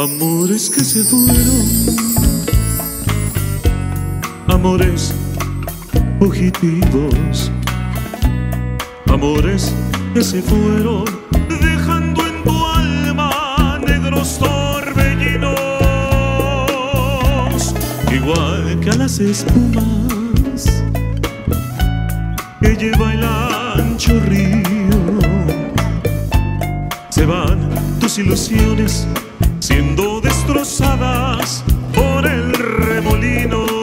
Amores que se fueron, amores fugitivos, amores que se fueron, dejando en tu alma negros torbellinos, igual que a las espumas que lleva el ancho río, se van tus ilusiones siendo destrozadas por el remolino.